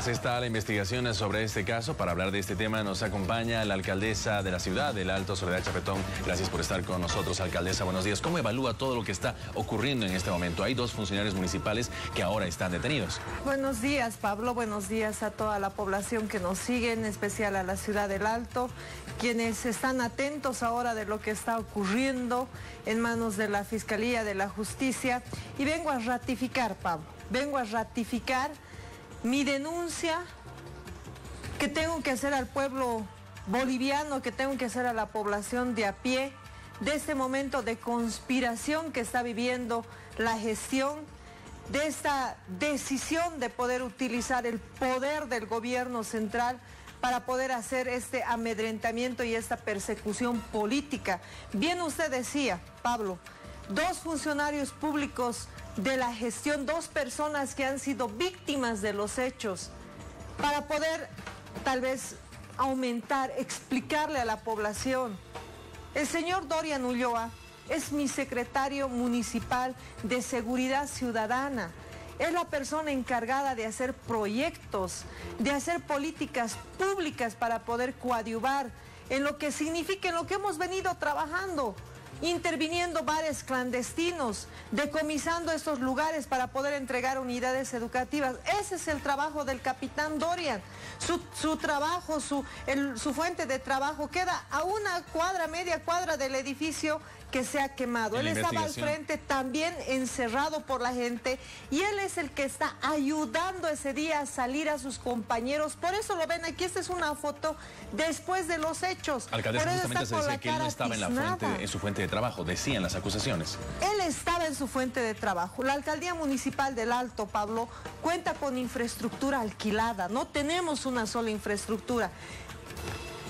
Así está la investigación sobre este caso. Para hablar de este tema nos acompaña la alcaldesa de la ciudad, del Alto Soledad Chapetón. Gracias por estar con nosotros, alcaldesa. Buenos días. ¿Cómo evalúa todo lo que está ocurriendo en este momento? Hay dos funcionarios municipales que ahora están detenidos. Buenos días, Pablo. Buenos días a toda la población que nos sigue, en especial a la ciudad del Alto, quienes están atentos ahora de lo que está ocurriendo en manos de la Fiscalía de la Justicia. Y vengo a ratificar, Pablo. Vengo a ratificar mi denuncia que tengo que hacer al pueblo boliviano, que tengo que hacer a la población de a pie, de este momento de conspiración que está viviendo la gestión, de esta decisión de poder utilizar el poder del gobierno central para poder hacer este amedrentamiento y esta persecución política. Bien usted decía, Pablo, dos funcionarios públicos de la gestión, dos personas que han sido víctimas de los hechos, para poder tal vez aumentar, explicarle a la población. El señor Dorian Ulloa es mi secretario municipal de seguridad ciudadana. Es la persona encargada de hacer proyectos, de hacer políticas públicas para poder coadyuvar en lo que significa, en lo que hemos venido trabajando interviniendo bares clandestinos, decomisando estos lugares para poder entregar unidades educativas. Ese es el trabajo del capitán Dorian. Su, trabajo, su, su fuente de trabajo queda a una cuadra, media cuadra del edificio que se ha quemado. Él estaba al frente también encerrado por la gente y él es el que está ayudando ese día a salir a sus compañeros. Por eso lo ven aquí, esta es una foto después de los hechos. Alcaldesa, justamente se dice que él no estaba en, la fuente, en su fuente de trabajo, decían las acusaciones. Él estaba en su fuente de trabajo. La alcaldía municipal del Alto, Pablo, cuenta con infraestructura alquilada. No tenemos una sola infraestructura.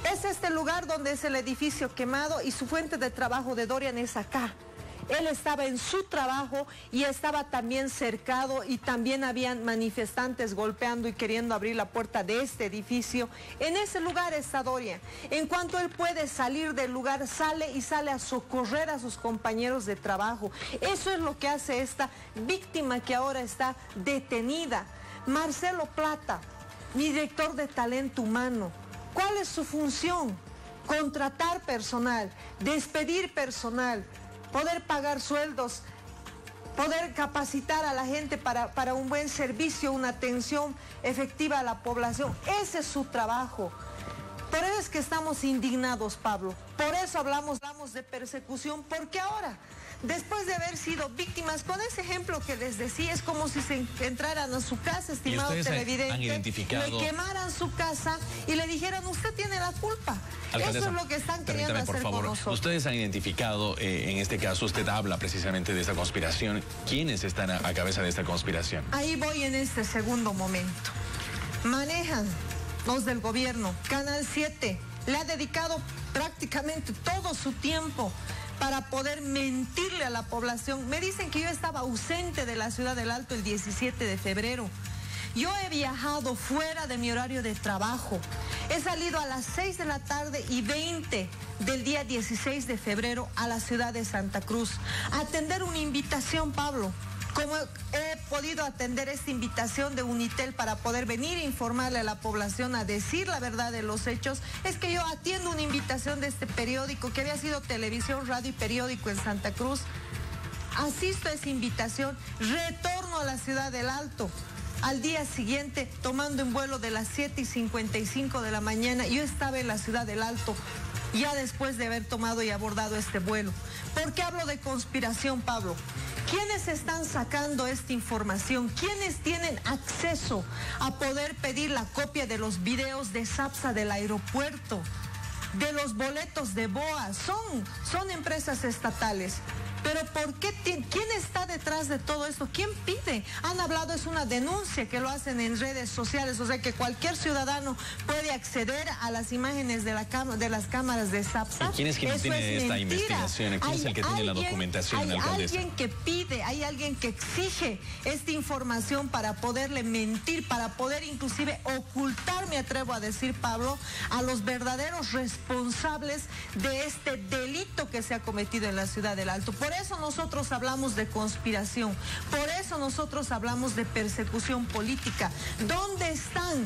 Es este lugar donde es el edificio quemado y su fuente de trabajo de Dorian es acá. Él estaba en su trabajo y estaba también cercado y también habían manifestantes golpeando y queriendo abrir la puerta de este edificio. En ese lugar está Dorian. En cuanto él puede salir del lugar, sale y sale a socorrer a sus compañeros de trabajo. Eso es lo que hace esta víctima que ahora está detenida. Marcelo Plata, mi director de talento humano ¿Cuál es su función? Contratar personal, despedir personal, poder pagar sueldos, poder capacitar a la gente para, para, un buen servicio, una atención efectiva a la población. Ese es su trabajo. Por eso es que estamos indignados, Pablo. Por eso hablamos, hablamos de persecución, porque ahora después de haber sido víctimas, con ese ejemplo que les decía, es como si se entraran a su casa, estimado televidente, le quemaran su casa y le dijeran, usted tiene la culpa. Eso es lo que están queriendo hacer por favor. Ustedes han identificado, eh, en este caso, usted habla precisamente de esta conspiración. ¿Quiénes están a, a cabeza de esta conspiración? Ahí voy en este segundo momento. Manejan los del gobierno. Canal 7 le ha dedicado prácticamente todo su tiempo para poder mentirle a la población. Me dicen que yo estaba ausente de la ciudad del Alto el 17 de febrero. Yo he viajado fuera de mi horario de trabajo. He salido a las 6 de la tarde y 20 del día 16 de febrero a la ciudad de Santa Cruz a atender una invitación, Pablo, como he podido atender esta invitación de Unitel para poder venir a informarle a la población, a decir la verdad de los hechos, es que yo atiendo una invitación de este periódico, que había sido televisión, radio y periódico en Santa Cruz. Asisto a esa invitación, retorno a la ciudad del Alto. Al día siguiente, tomando un vuelo de las 7 y 55 de la mañana, yo estaba en la ciudad del Alto, ya después de haber tomado y abordado este vuelo. ¿Por qué hablo de conspiración, Pablo? ¿Quiénes están sacando esta información? ¿Quiénes tienen acceso a poder pedir la copia de los videos de SAPSA del aeropuerto? De los boletos de BOA. Son, son empresas estatales. Pero ¿por qué? ¿Quién está detrás de todo esto? ¿Quién pide? Han hablado, es una denuncia que lo hacen en redes sociales, o sea que cualquier ciudadano puede acceder a las imágenes de, la de las cámaras de SAPSA. ¿Quién es quien tiene esta investigación? ¿Quién es el que tiene la documentación, Hay alguien que pide, hay alguien que exige esta información para poderle mentir, para poder inclusive ocultar, me atrevo a decir, Pablo, a los verdaderos responsables de este delito que se ha cometido en la ciudad del Alto Por eso nosotros hablamos de conspiración, por eso nosotros hablamos de persecución política. ¿Dónde están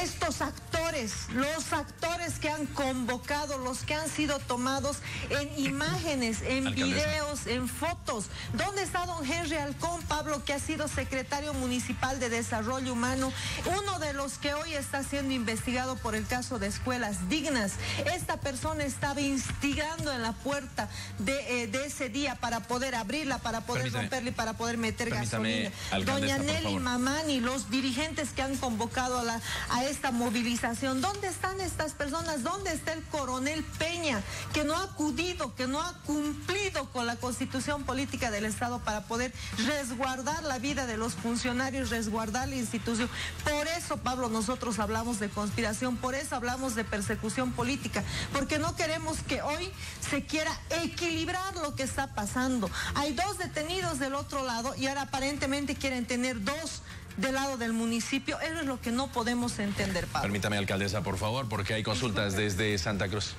estos actores, los actores que han convocado, los que han sido tomados en imágenes, en videos, en fotos. ¿Dónde está don Henry Alcón, Pablo, que ha sido secretario municipal de Desarrollo Humano, uno de los que hoy está siendo investigado por el caso de escuelas dignas? Esta persona estaba instigando en la puerta de, eh, ese día para poder abrirla, para poder romperla y para poder meter gasolina. Doña Nelly Mamani, los dirigentes que han convocado a, la, esta movilización. ¿Dónde están estas personas? ¿Dónde está el coronel Peña, que no ha acudido, que no ha cumplido con la constitución política del Estado para poder resguardar la vida de los funcionarios, resguardar la institución? Por eso, Pablo, nosotros hablamos de conspiración, por eso hablamos de persecución política, porque no queremos que hoy se quiera equilibrar lo que está pasando. Hay dos detenidos del otro lado y ahora aparentemente quieren tener dos del lado del municipio. Eso es lo que no podemos entender, Pablo. Permítame, alcaldesa, por favor, porque hay consultas desde Santa Cruz.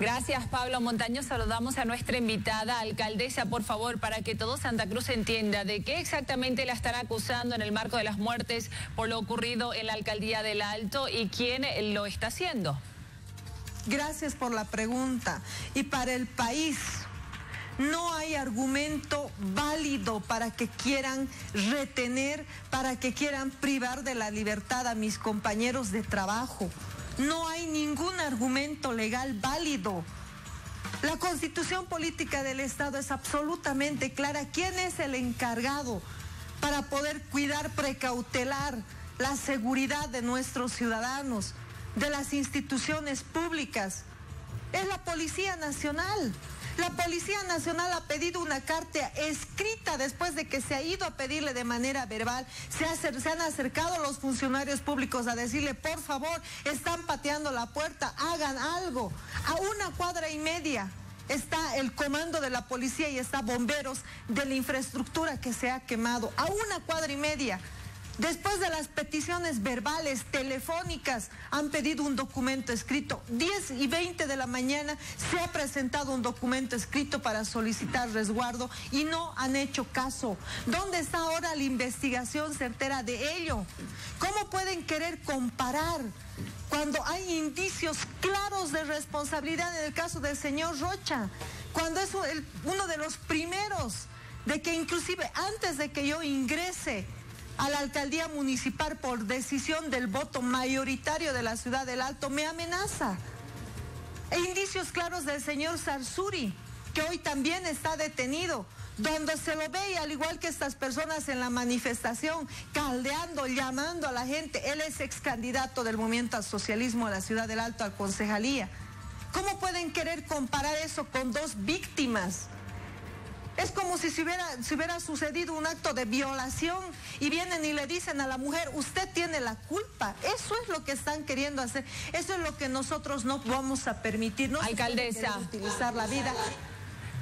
Gracias, Pablo Montaño. Saludamos a nuestra invitada, alcaldesa, por favor, para que todo Santa Cruz entienda de qué exactamente la están acusando en el marco de las muertes por lo ocurrido en la alcaldía del Alto y quién lo está haciendo. Gracias por la pregunta. Y para el país, no hay argumento válido para que quieran retener, para que quieran privar de la libertad a mis compañeros de trabajo. No hay ningún argumento legal válido. La constitución política del Estado es absolutamente clara. ¿Quién es el encargado para poder cuidar, precautelar la seguridad de nuestros ciudadanos, de las instituciones públicas? Es la Policía Nacional. La Policía Nacional ha pedido una carta escrita después de que se ha ido a pedirle de manera verbal. Se, han acercado los funcionarios públicos a decirle, por favor, están pateando la puerta, hagan algo. A una cuadra y media está el comando de la policía y está bomberos de la infraestructura que se ha quemado. A una cuadra y media. Después de las peticiones verbales, telefónicas, han pedido un documento escrito. 10 y 20 de la mañana se ha presentado un documento escrito para solicitar resguardo y no han hecho caso. ¿Dónde está ahora la investigación certera de ello? ¿Cómo pueden querer comparar cuando hay indicios claros de responsabilidad en el caso del señor Rocha? Cuando es uno de los primeros de que inclusive antes de que yo ingrese a la alcaldía municipal por decisión del voto mayoritario de la ciudad del Alto me amenaza. E indicios claros del señor Sarsuri, que hoy también está detenido, donde se lo ve y al igual que estas personas en la manifestación, caldeando, llamando a la gente, él es ex candidato del movimiento al socialismo de la ciudad del Alto, al concejalía. ¿Cómo pueden querer comparar eso con dos víctimas? Es como si se hubiera, hubiera sucedido un acto de violación y vienen y le dicen a la mujer, usted tiene la culpa. Eso es lo que están queriendo hacer. Eso es lo que nosotros no vamos a permitir. No Alcaldesa. Utilizar la vida.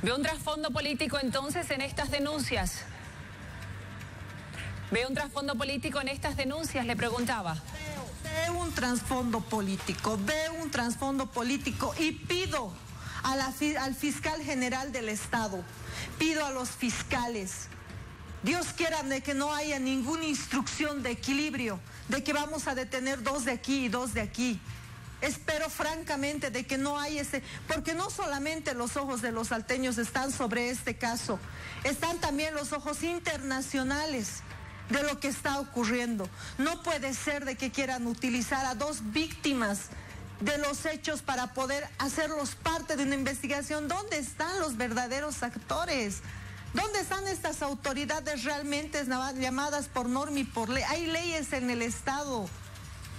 ¿Ve un trasfondo político entonces en estas denuncias? ¿Ve un trasfondo político en estas denuncias? Le preguntaba. Veo, un trasfondo político, veo un trasfondo político y pido al fiscal general del Estado Pido a los fiscales, Dios quiera de que no haya ninguna instrucción de equilibrio, de que vamos a detener dos de aquí y dos de aquí. Espero francamente de que no haya ese, porque no solamente los ojos de los salteños están sobre este caso, están también los ojos internacionales de lo que está ocurriendo. No puede ser de que quieran utilizar a dos víctimas de los hechos para poder hacerlos parte de una investigación. ¿Dónde están los verdaderos actores? ¿Dónde están estas autoridades realmente llamadas por norma y por ley? Hay leyes en el Estado.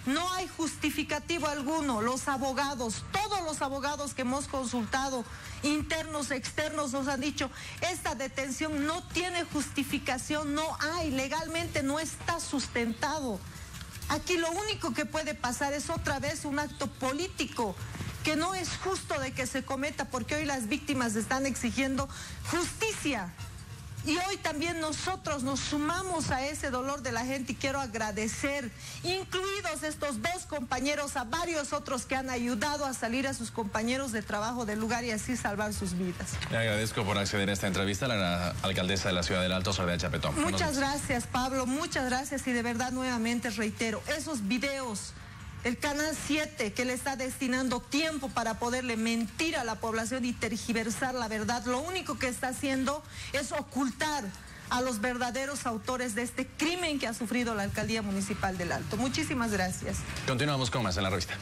No hay justificativo alguno. Los abogados, todos los abogados que hemos consultado, internos, externos, nos han dicho, esta detención no tiene justificación, no hay, legalmente no está sustentado. Aquí lo único que puede pasar es otra vez un acto político que no es justo de que se cometa porque hoy las víctimas están exigiendo justicia. Y hoy también nosotros nos sumamos a ese dolor de la gente y quiero agradecer, incluidos estos dos compañeros, a varios otros que han ayudado a salir a sus compañeros de trabajo del lugar y así salvar sus vidas. Le agradezco por acceder a esta entrevista a la alcaldesa de la ciudad del Alto, Soledad Chapetón. Muchas gracias, Pablo, muchas gracias y de verdad nuevamente reitero, esos videos el Canal 7 que le está destinando tiempo para poderle mentir a la población y tergiversar la verdad, lo único que está haciendo es ocultar a los verdaderos autores de este crimen que ha sufrido la alcaldía municipal del Alto. Muchísimas gracias. Continuamos con más en la revista.